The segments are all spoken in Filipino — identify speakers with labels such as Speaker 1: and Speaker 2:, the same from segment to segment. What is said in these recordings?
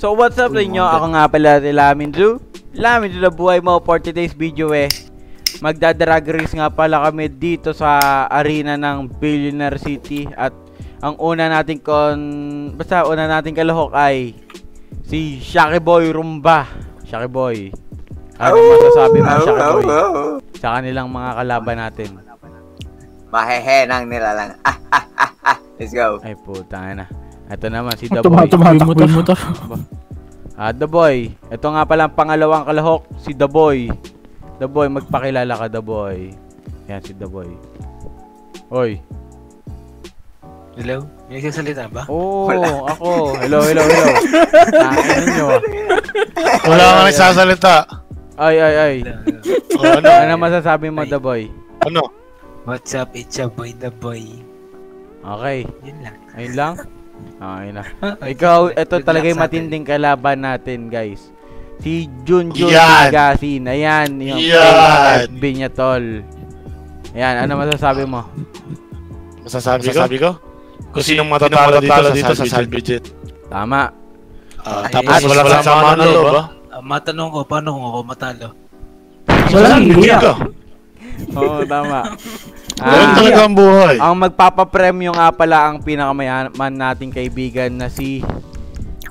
Speaker 1: So what's up sa inyo? Ako nga pala si Lamin Drew. Lamin Drew na buhay mo for today's video eh. Magdadrag race nga pala kami dito sa arena ng Billionaire City at ang una nating kon basta una nating kalahok ay si Shaki Boy Rumba. Shaki Boy. Ano masasabi mo Shaki Boy? Sa kanilang mga kalaban natin.
Speaker 2: Mahehenang nila lang. Ah, ah, ah, ah. Let's go.
Speaker 1: Ay puta na. Ito naman si The Boy.
Speaker 3: tumatakbo yung motor.
Speaker 1: Ah, The Boy. Ito nga pala ang pangalawang kalahok, si The Boy. The Boy, magpakilala ka, The Boy. Yan, si The Boy. Oy.
Speaker 4: Hello? May nagsasalita ba?
Speaker 1: Oh, ako. Hello, hello, hello. Nakakainan nyo. ah.
Speaker 5: Wala kang nagsasalita.
Speaker 1: Ay, ay, ay.
Speaker 5: O, ano?
Speaker 1: Ano masasabi mo, The Boy?
Speaker 5: Ano?
Speaker 4: What's up? It's your boy, the boy.
Speaker 1: Okay.
Speaker 4: Yun lang.
Speaker 1: Ayun lang. Okay na. Ikaw, ito talaga yung matinding kalaban natin, guys. Si Junjun
Speaker 5: Yan.
Speaker 1: Magasin. Ayan, yung
Speaker 5: Yan.
Speaker 1: FB niya, tol. Ayan, ano masasabi mo?
Speaker 5: Masasabi, Masasabi ko? Kung sinong matatalo dito, dito sa Salvage
Speaker 1: Tama.
Speaker 5: Ah,
Speaker 4: Ay,
Speaker 5: tapos wala
Speaker 1: wala
Speaker 5: kang sama ng loob, ah.
Speaker 4: Ah, matanong ko, paano kung ako matalo?
Speaker 3: Walang
Speaker 5: Kuya
Speaker 3: hiya.
Speaker 5: ka.
Speaker 1: Oo, tama.
Speaker 5: Ganun
Speaker 1: Ah,
Speaker 5: talaga ang buhay.
Speaker 1: ang magpapapremyo nga pala ang pinakamayaman nating kaibigan na si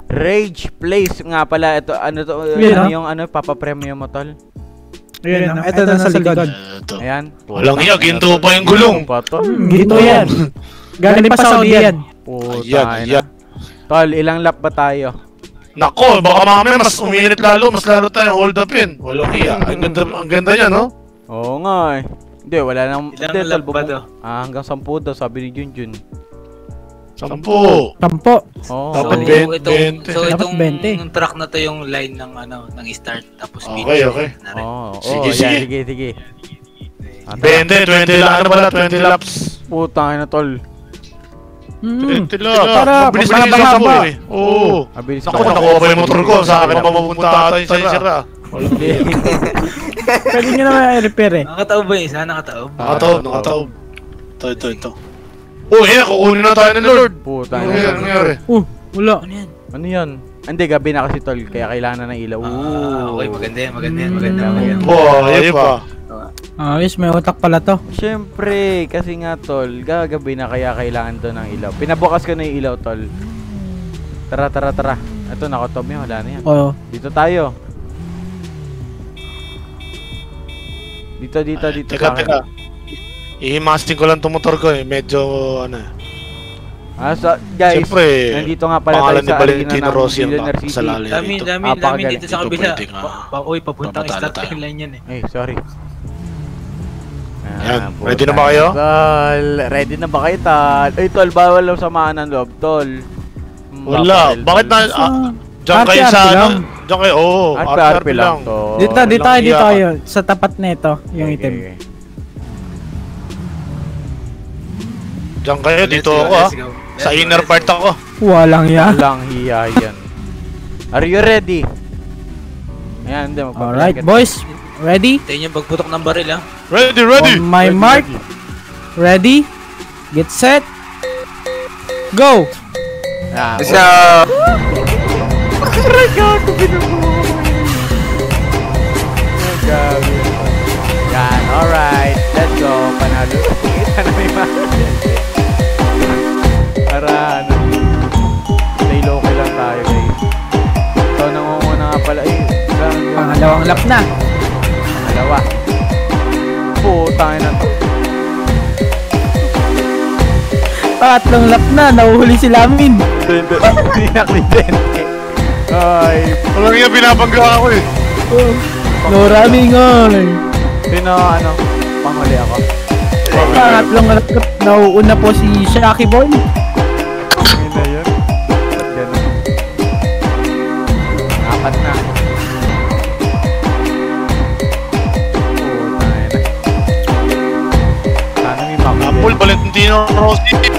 Speaker 1: Rage Place nga pala ito ano to
Speaker 3: Yan,
Speaker 1: ano
Speaker 3: ah.
Speaker 1: yung ano papapremyo mo tol
Speaker 3: Ayan, no? ito na sa likod.
Speaker 5: Ito.
Speaker 1: ayan
Speaker 5: Walang iya, ginto pa yung gulong.
Speaker 3: Hmm, Gito yan. Galing pa Saudi yan.
Speaker 1: Puta
Speaker 5: Ayan, ayan.
Speaker 1: tol ilang lap ba tayo
Speaker 5: Nako, baka mamaya mas uminit lalo, mas lalo tayong hold up in. Walang iya. Ang ganda, ang ganda niya, no?
Speaker 1: oo nga eh hindi wala nang
Speaker 4: Ilang
Speaker 1: hindi,
Speaker 4: lap ba to?
Speaker 1: ah hanggang 10 daw sabi ni Junjun
Speaker 5: Sampu.
Speaker 3: Tampo.
Speaker 1: oo
Speaker 4: So,
Speaker 5: Dapat
Speaker 1: okay.
Speaker 5: ben-
Speaker 4: itong,
Speaker 5: 20.
Speaker 4: so
Speaker 3: Dapat
Speaker 4: itong
Speaker 3: 20.
Speaker 4: track na to yung line ng ano, ng start tapos
Speaker 5: Okay,
Speaker 4: finish.
Speaker 5: okay.
Speaker 4: Na rin.
Speaker 1: oo oo,
Speaker 5: Sige, sige.
Speaker 1: sige sige Ah, tara.
Speaker 5: 20, 20 lang ano pala, 20 laps.
Speaker 1: puta na tol
Speaker 3: Hmm.
Speaker 5: 20 laps.
Speaker 3: Para,
Speaker 5: Mabilis na
Speaker 3: mahaba.
Speaker 5: eh. Oo.
Speaker 1: Mabilis
Speaker 5: Naku, nakuha pa yung motor ko. Sa akin pa mapupunta ata yung sira. Walang.
Speaker 3: Pwede nyo naman i-repair eh.
Speaker 4: Nakataob ba yung isa? Nakataob?
Speaker 5: Nakataob, nakataob. Ito, ito, ito. Oh, yeah, kukunin na tayo ng Lord.
Speaker 1: Puta
Speaker 5: Ano
Speaker 1: na.
Speaker 5: yan, nangyari?
Speaker 3: Uh, wala.
Speaker 4: Ano yan?
Speaker 1: Ano yan? Hindi, gabi na kasi tol, kaya kailangan na ng ilaw.
Speaker 4: Ah, okay, maganda yan, maganda yan, maganda,
Speaker 3: Mm.
Speaker 4: maganda.
Speaker 5: Oh, ayun pa.
Speaker 3: Ayos, may utak pala to.
Speaker 1: Siyempre, kasi nga tol, gagabi na kaya kailangan to ng ilaw. Pinabukas ko na yung ilaw tol. Tara, tara, tara. Ito, nakotob yun, wala na yan.
Speaker 3: Oo.
Speaker 1: Dito tayo. Dito, dito,
Speaker 5: Ay,
Speaker 1: dito
Speaker 5: Teka, teka. Ihimasting ko lang itong motor ko eh. Medyo, ano eh.
Speaker 1: Ah, so, guys,
Speaker 5: Siyempre,
Speaker 1: nandito nga pala tayo sa
Speaker 5: Valentino
Speaker 1: ng
Speaker 5: Rossi ang
Speaker 1: Billionaire
Speaker 5: sa
Speaker 1: City.
Speaker 5: lalim
Speaker 4: Dami,
Speaker 5: dito.
Speaker 4: dami,
Speaker 1: Ah,
Speaker 4: dami
Speaker 1: pakagaling.
Speaker 4: dito sa kabila. Pa, uy, papuntang
Speaker 5: Papatalo
Speaker 4: start
Speaker 5: tayo.
Speaker 4: line yan eh.
Speaker 1: Eh, sorry.
Speaker 5: Ayan,
Speaker 1: Ah,
Speaker 5: ready na ba kayo?
Speaker 1: Tol, ready na ba kayo, tol? Ay, tol, bawal lang samaan ng loob, tol. Hmm,
Speaker 5: Wala. Bakit na, ah, Diyan kayo sa ano? Diyan kayo, oo.
Speaker 1: At
Speaker 5: RPRP
Speaker 1: PRP lang,
Speaker 5: lang.
Speaker 1: tol.
Speaker 3: Dito, dito tayo, dito tayo. Sa tapat nito, yung
Speaker 1: Okay,
Speaker 3: item.
Speaker 1: okay.
Speaker 5: Diyan kayo,
Speaker 4: Let's
Speaker 5: dito
Speaker 4: go,
Speaker 5: ako ah.
Speaker 4: go.
Speaker 5: Sa
Speaker 4: go,
Speaker 5: inner part
Speaker 4: go.
Speaker 5: ako.
Speaker 3: Walang ya.
Speaker 1: Walang hiya yan. Are you ready? Ayan, hindi.
Speaker 3: Alright, boys. Ready?
Speaker 4: Tayo yung pagputok ng baril ah.
Speaker 5: Ready, ready!
Speaker 3: On my
Speaker 1: Ready,
Speaker 3: mark.
Speaker 1: ready.
Speaker 3: Ready? Get set. Go!
Speaker 1: Ah,
Speaker 2: Let's
Speaker 1: wala.
Speaker 2: go.
Speaker 1: Gabi. Yan, alright. Let's go. Panalo. Kita na may mga. Para ano. Stay local lang tayo guys. So, nangunguna nga pala. Eh,
Speaker 3: Pangalawang lap na.
Speaker 1: Pangalawa. Putang na to.
Speaker 3: Tatlong lap na. Nauhuli si Lamin.
Speaker 1: Tinak ni Dente. Ay,
Speaker 5: Walang nga binabangga ako eh.
Speaker 3: Oh, no running on.
Speaker 1: sino ano? Panghuli ako.
Speaker 3: Pangatlong na. Nauuna po si Shaki Boy.
Speaker 1: Yun na yun. Ba't ganun? Apat na. Makuli.
Speaker 5: Apple Valentino Rossi.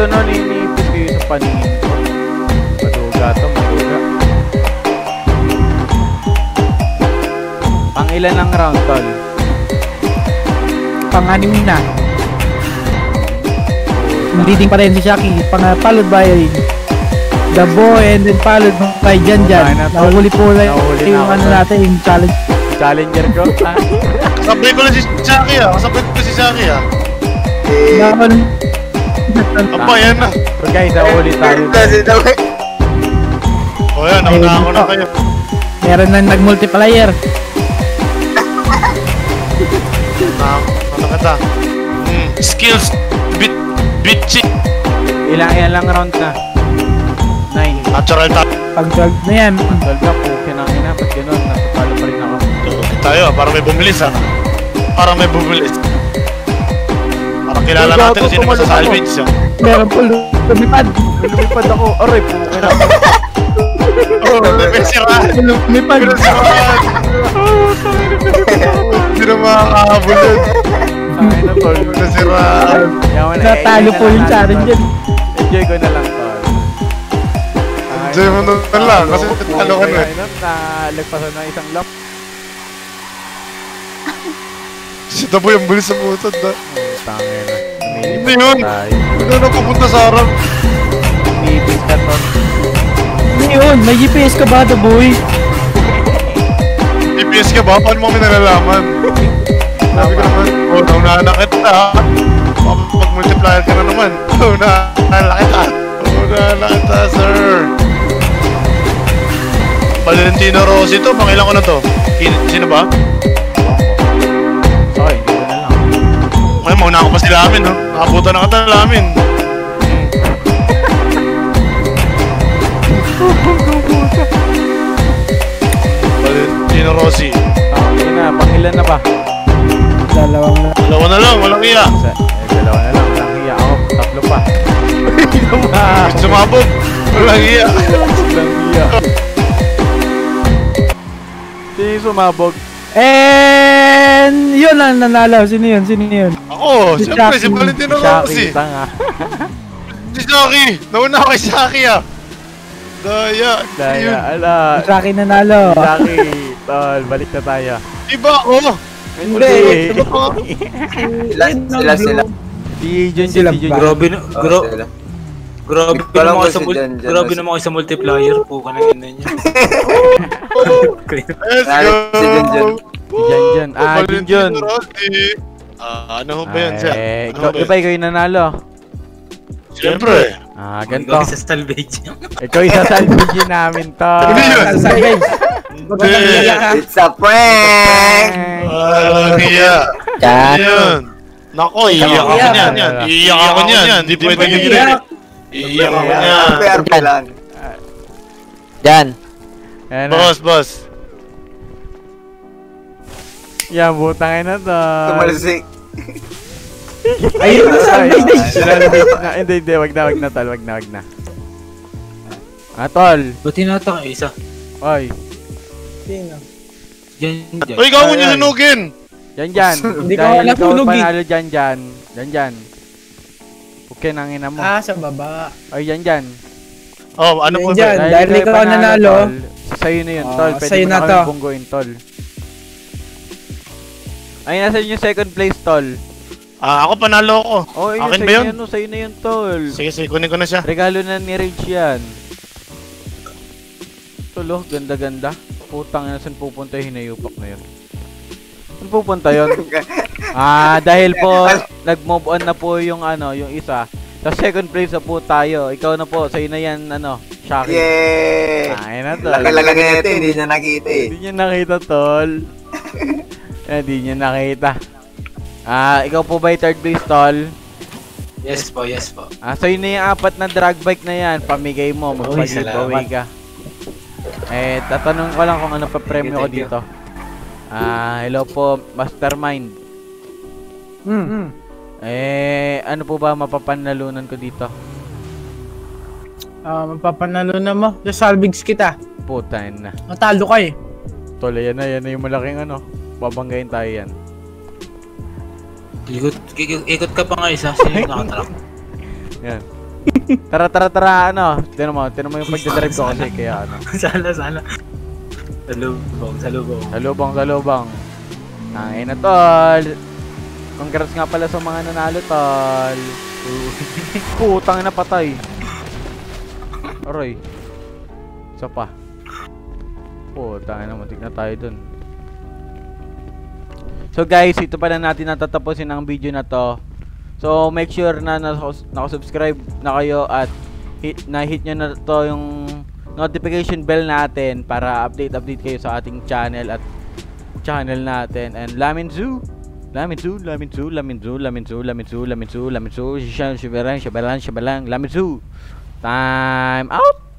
Speaker 1: Ba't gano'n iniipis kayo sa paningin ko? Maduga to, maduga. Pang ilan ang round, tol?
Speaker 3: Panganim na. leading pa rin si Shaki. Pang, followed by The Boy and then followed by Jan Jan.
Speaker 1: Tol.
Speaker 3: Nahuli po lang
Speaker 1: Nahuli na
Speaker 3: yung ano natin, yung challenge.
Speaker 1: Challenger ko. Ah,
Speaker 5: Kasabay ko lang si Shaki ah. Kasabay ko si Shaki ah.
Speaker 2: Eh,
Speaker 3: Naman.
Speaker 5: Aba, yan na.
Speaker 1: So guys, nahuli tayo.
Speaker 5: O yan, nauna ako na kayo.
Speaker 3: Meron nang nag-multiplier.
Speaker 5: Na, ano kita? Hmm, skills, bit, bitchy.
Speaker 1: Ilang ilan lang round na? 9.
Speaker 5: Natural talent.
Speaker 3: Pag 12 na yan.
Speaker 1: 12 na po. Kinangina. Ba't ganun? Natapalo pa rin ako.
Speaker 5: tayo ah, parang may bumilis ah. Parang may bumilis. Parang kilala
Speaker 1: Uy,
Speaker 5: natin kung sino
Speaker 1: tumalon
Speaker 5: masasalvage ah.
Speaker 3: Meron po lumipad.
Speaker 1: Lumipad ako. Aray po. Kaya
Speaker 5: Oh, may siraan.
Speaker 3: Lumipad.
Speaker 5: May siraan. Hindi na makakahabol yun.
Speaker 1: Ay na tol.
Speaker 5: Siraan.
Speaker 1: Yaman na.
Speaker 3: Natalo
Speaker 1: enjoy
Speaker 3: po
Speaker 1: na
Speaker 3: yung challenge yan.
Speaker 1: Enjoy ko na lang tol.
Speaker 5: Enjoy mo na lang kasi talo ka na eh.
Speaker 1: Na, nalagpasan ng isang lap.
Speaker 5: Si Tabo yung bulis sa butod ah.
Speaker 1: Tangin na.
Speaker 5: Hindi yun.
Speaker 1: Tayo.
Speaker 5: Ano na pupunta sa harap?
Speaker 1: Inipis na tol.
Speaker 3: Ano yun? May GPS ka ba, The Boy?
Speaker 5: GPS ka ba? Paano mo kami nalalaman? Sabi ko naman, oh, naunahan na kita ha. Pag-multiplier ka na naman. Naunahan na kita. Naunahan na kita, sir. Valentino Rossi to, pangilan ko na to. Sino ba? Mauna ko pa sila amin, no? Nakabutan na kita nila amin. Valentino Rossi.
Speaker 1: Tangin na. Pangilan na ba?
Speaker 3: Dalawang na.
Speaker 5: Dalawa na lang, walang iya.
Speaker 1: Eh, dalawa na lang. Walang hiya ako. Tatlo pa. Walang
Speaker 5: Sumabog. Walang iya.
Speaker 1: hiya. Sino yung sumabog?
Speaker 3: And yun ang nanalo. Sino yun? Sino yun?
Speaker 5: Ako,
Speaker 3: Si
Speaker 5: siyempre, si
Speaker 3: Shaki.
Speaker 5: Valentino
Speaker 1: Shaki,
Speaker 5: Rossi.
Speaker 1: tanga.
Speaker 5: Si Shaki. Nauna ako kay Shaki ah. Daya.
Speaker 1: Daya,
Speaker 5: Yun.
Speaker 1: ala.
Speaker 3: Shaki nanalo.
Speaker 1: Shaki, tol, balik na tayo.
Speaker 5: Iba ako.
Speaker 1: Hindi.
Speaker 2: Sila, sila, sila.
Speaker 1: Si Jun si Jun.
Speaker 4: Grabe na,
Speaker 2: Oh,
Speaker 4: grabe naman kayo
Speaker 2: kung
Speaker 4: sa,
Speaker 2: si
Speaker 4: grabe
Speaker 2: na-
Speaker 4: kayo sa multiplier. Po ka na niya.
Speaker 5: Let's go.
Speaker 2: si Jun Jun.
Speaker 1: Si Jun Jun. Ah, Jun.
Speaker 5: Rossi. Ah, ano ho ba yan siya?
Speaker 1: Eh,
Speaker 5: Ano
Speaker 1: ikaw,
Speaker 5: ba
Speaker 1: di
Speaker 5: yan?
Speaker 1: ba ikaw yung nanalo?
Speaker 5: Siyempre.
Speaker 1: Ah,
Speaker 4: Ikaw
Speaker 1: ganito.
Speaker 4: sa salvage.
Speaker 1: Ikaw yung sasalvage namin to.
Speaker 5: Hindi yun.
Speaker 3: Salvage.
Speaker 5: Hindi.
Speaker 2: It's a prank!
Speaker 5: Iya.
Speaker 3: Chat.
Speaker 5: Yan. Nako, iiyak ako niyan. yan. Iiyak ako niyan. Hindi pwede
Speaker 3: Iiyak.
Speaker 5: Iiyak ako
Speaker 1: Iiyak.
Speaker 5: niyan.
Speaker 2: PRP lang.
Speaker 3: Jan.
Speaker 1: Ayan na.
Speaker 5: Boss, boss.
Speaker 1: Yan, butang ina to.
Speaker 2: Tumalsik.
Speaker 3: Ayun na salvage.
Speaker 1: Sinalvage na. Hindi, hindi. Wag na, wag na, tol. Wag na, wag na. Ah, tol.
Speaker 4: Ba't tinata ka isa?
Speaker 1: Oy.
Speaker 4: Diyan, diyan.
Speaker 5: Uy, ikaw mo
Speaker 1: Ay,
Speaker 5: niyo
Speaker 1: ay.
Speaker 5: sunugin.
Speaker 1: Yan dyan.
Speaker 3: Hindi ko alam eh.
Speaker 1: panalo dyan dyan. Yan dyan. Okay, nangina mo.
Speaker 3: Ah, sa baba.
Speaker 1: Ay, yan dyan.
Speaker 5: Oh, ano po
Speaker 3: Yan,
Speaker 5: ba?
Speaker 3: dahil ikaw nanalo.
Speaker 1: tol, Sa'yo na yun,
Speaker 3: Ah,
Speaker 1: tol. Pwede mo
Speaker 3: na
Speaker 1: kami bungguin, tol. Ay, nasa yung second place, tol.
Speaker 5: Ah, ako panalo ko.
Speaker 1: Oh, yun,
Speaker 5: Akin ba yun?
Speaker 1: na yun, no, sa'yo na yun, tol.
Speaker 5: Sige, sige, kunin ko na siya.
Speaker 1: Regalo na ni Rage yan. Tulo, ganda-ganda. Putang ina, saan pupunta yung hinayupak na yun? Saan pupunta yun? ah, dahil po, nag-move on na po yung ano, yung isa. Sa second place na po tayo. Ikaw na po, sa'yo na yan, ano, Shaki.
Speaker 2: Yay!
Speaker 1: Ay na, tol.
Speaker 2: Laki-laki nito, hindi niya nakita eh.
Speaker 1: Hindi niya nakita, tol. Eh, Hindi niya nakita. Ah, ikaw po ba yung third place, tol?
Speaker 4: Yes po, yes po.
Speaker 1: Ah, sa'yo na yung apat na drag bike na yan. Pamigay mo, magpag-giveaway ka. Eh, tatanong ko lang kung ano pa premyo ko dito. Ah, hello po, Mastermind.
Speaker 3: Hmm.
Speaker 1: Eh, ano po ba mapapanalunan ko dito?
Speaker 3: Ah, mapapanalo na mo. Just salvage kita.
Speaker 1: Puta na.
Speaker 3: Natalo ka eh.
Speaker 1: Tol, yan na, yan na yung malaking ano. Babanggain tayo yan.
Speaker 4: Ikot, ikot, ikot ka pa nga isa. Sino yung nakatrack?
Speaker 1: Yan. Tara, tara, tara, ano. Tinan mo, tinan mo yung pagdadrive ko kasi kaya ano.
Speaker 4: sana, sana. Sa lubong, sa lubong.
Speaker 1: Sa lubang, sa lubang. Tangin na tol. Congrats nga pala sa mga nanalo, tol. Putang na patay. Aray. Isa pa. Putang na, matik na tayo dun. So guys, ito pa na natin natatapusin ang video na to. So make sure na nakasubscribe na kayo at hit, na-hit nyo na to yung notification bell natin para update-update kayo sa ating channel at channel natin. And! Lamin Zoo, Lamin Zoo, Lamin Zoo, Lamin Zoo, Lamin Zoo, Lamin Zoo, Lamin Zoo, Lamin Zoo, Shabalang, Shabalang, Shabalang, Lamin Zoo! Time out!